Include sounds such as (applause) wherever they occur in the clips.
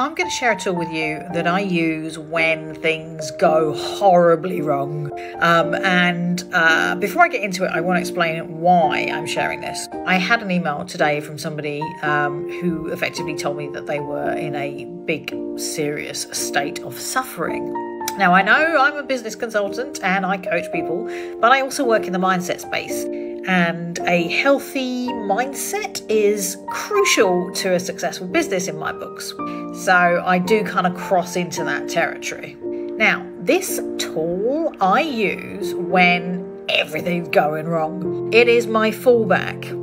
I'm going to share a tool with you that I use when things go horribly wrong. Um, and uh, before I get into it, I want to explain why I'm sharing this. I had an email today from somebody um, who effectively told me that they were in a big, serious state of suffering. Now, I know I'm a business consultant and I coach people, but I also work in the mindset space. And a healthy mindset is crucial to a successful business in my books. So I do kind of cross into that territory. Now, this tool I use when everything's going wrong. It is my fallback.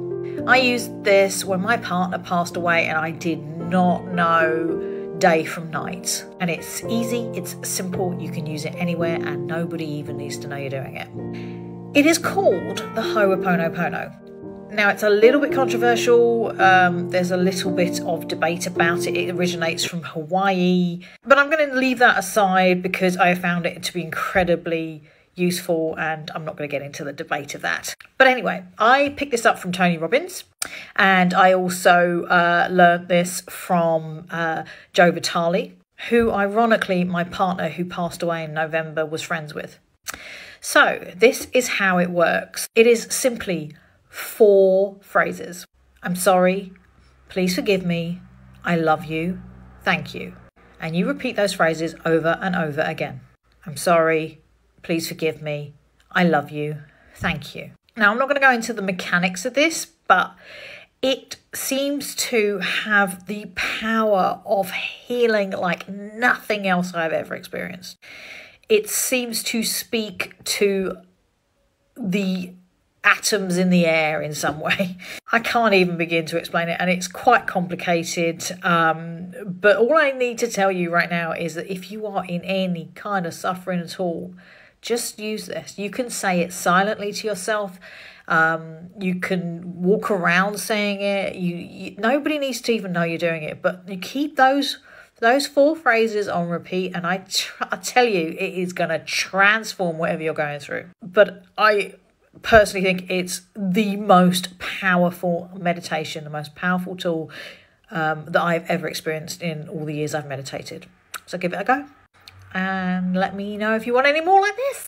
I used this when my partner passed away and I did not know day from night. And it's easy, it's simple, you can use it anywhere, and nobody even needs to know you're doing it. It is called the Ho'oponopono. Now, it's a little bit controversial. Um, there's a little bit of debate about it. It originates from Hawaii, but I'm going to leave that aside because I found it to be incredibly useful and I'm not going to get into the debate of that. But anyway, I picked this up from Tony Robbins and I also uh, learned this from uh, Joe Vitale, who ironically my partner who passed away in November was friends with. So, this is how it works it is simply four phrases I'm sorry, please forgive me, I love you, thank you. And you repeat those phrases over and over again. I'm sorry, please forgive me, I love you, thank you. Now, I'm not going to go into the mechanics of this, but it seems to have the power of healing like nothing else I've ever experienced it seems to speak to the atoms in the air in some (laughs) way. I can't even begin to explain it, and it's quite complicated. Um, but all I need to tell you right now is that if you are in any kind of suffering at all, just use this. You can say it silently to yourself. Um, you can walk around saying it. You, you nobody needs to even know you're doing it, but you keep those those four phrases on repeat, and I, tr- I tell you, it is going to transform whatever you're going through. But I personally think it's the most powerful meditation, the most powerful tool um, that I've ever experienced in all the years I've meditated. So give it a go and let me know if you want any more like this.